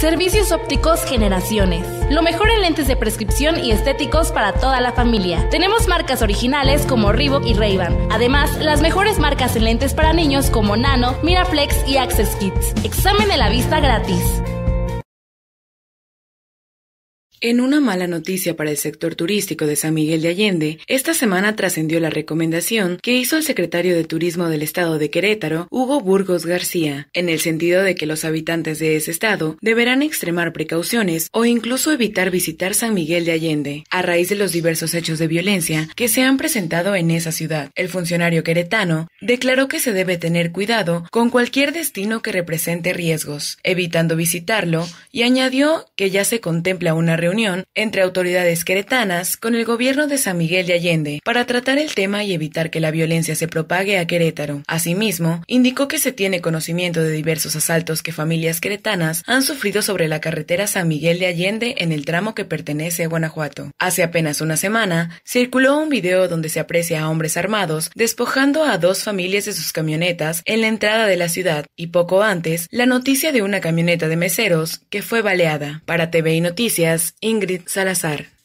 Servicios ópticos Generaciones. Lo mejor en lentes de prescripción y estéticos para toda la familia. Tenemos marcas originales como Reebok y Ray-Ban. Además, las mejores marcas en lentes para niños como Nano, Miraflex y Access Kits. Examen de la vista gratis. En una mala noticia para el sector turístico de San Miguel de Allende, esta semana trascendió la recomendación que hizo el secretario de Turismo del Estado de Querétaro, Hugo Burgos García, en el sentido de que los habitantes de ese estado deberán extremar precauciones o incluso evitar visitar San Miguel de Allende, a raíz de los diversos hechos de violencia que se han presentado en esa ciudad. El funcionario queretano declaró que se debe tener cuidado con cualquier destino que represente riesgos, evitando visitarlo, y añadió que ya se contempla una reunión entre autoridades queretanas con el gobierno de San Miguel de Allende para tratar el tema y evitar que la violencia se propague a Querétaro. Asimismo, indicó que se tiene conocimiento de diversos asaltos que familias queretanas han sufrido sobre la carretera San Miguel de Allende en el tramo que pertenece a Guanajuato. Hace apenas una semana, circuló un video donde se aprecia a hombres armados despojando a dos familias de sus camionetas en la entrada de la ciudad y poco antes, la noticia de una camioneta de meseros que fue baleada. Para TV y Noticias, Ingrid Salazar.